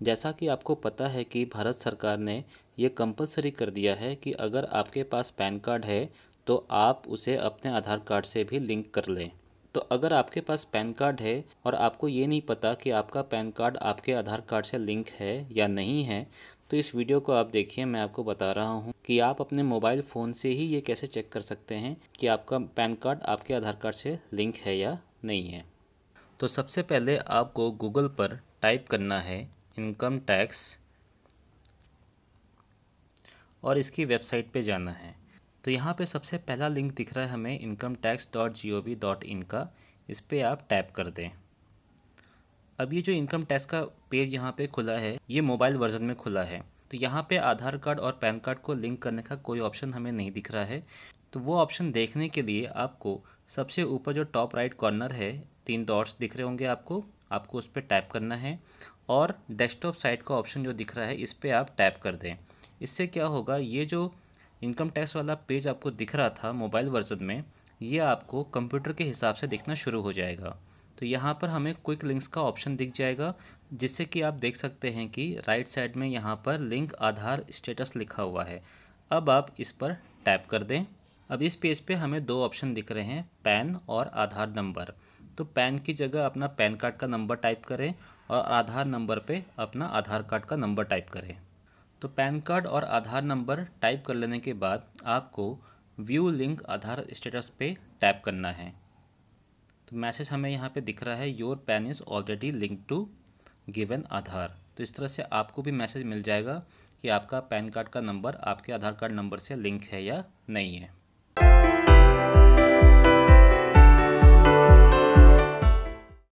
जैसा कि आपको पता है कि भारत सरकार ने ये कंपलसरी कर दिया है कि अगर आपके पास पैन कार्ड है तो आप उसे अपने आधार कार्ड से भी लिंक कर लें। तो अगर आपके पास पैन कार्ड है और आपको ये नहीं पता कि आपका पैन कार्ड आपके आधार कार्ड से लिंक है या नहीं है तो इस वीडियो को आप देखिए, मैं आपको बता रहा हूँ कि आप अपने मोबाइल फ़ोन से ही ये कैसे चेक कर सकते हैं कि आपका पैन कार्ड आपके आधार कार्ड से लिंक है या नहीं है। तो सबसे पहले आपको गूगल पर टाइप करना है इनकम टैक्स और इसकी वेबसाइट पे जाना है। तो यहाँ पे सबसे पहला लिंक दिख रहा है हमें income tax dot G O V dot in का। इस पर आप टैप कर दें। अब ये जो इनकम टैक्स का पेज यहाँ पे खुला है, ये मोबाइल वर्जन में खुला है। तो यहाँ पे आधार कार्ड और पैन कार्ड को लिंक करने का कोई ऑप्शन हमें नहीं दिख रहा है। तो वो ऑप्शन देखने के लिए आपको सबसे ऊपर जो टॉप राइट कॉर्नर है, तीन डॉट्स दिख रहे होंगे आपको। आपको उस पर टैप करना है और डेस्कटॉप साइट का ऑप्शन जो दिख रहा है, इस पर आप टैप कर दें। इससे क्या होगा, ये जो इनकम टैक्स वाला पेज आपको दिख रहा था मोबाइल वर्जन में, ये आपको कंप्यूटर के हिसाब से दिखना शुरू हो जाएगा। तो यहाँ पर हमें क्विक लिंक्स का ऑप्शन दिख जाएगा, जिससे कि आप देख सकते हैं कि राइट साइड में यहाँ पर लिंक आधार स्टेटस लिखा हुआ है। अब आप इस पर टैप कर दें। अब इस पेज पे हमें दो ऑप्शन दिख रहे हैं पैन और आधार नंबर तो पैन की जगह अपना पैन कार्ड का नंबर टाइप करें और आधार नंबर पे अपना आधार कार्ड का नंबर टाइप करें। तो पैन कार्ड और आधार नंबर टाइप कर लेने के बाद आपको व्यू लिंक आधार स्टेटस पे टैप करना है। तो मैसेज हमें यहाँ पे दिख रहा है your PAN is already link to given Aadhaar. तो इस तरह से आपको भी मैसेज मिल जाएगा कि आपका पैन कार्ड का नंबर आपके आधार कार्ड नंबर से लिंक है या नहीं है।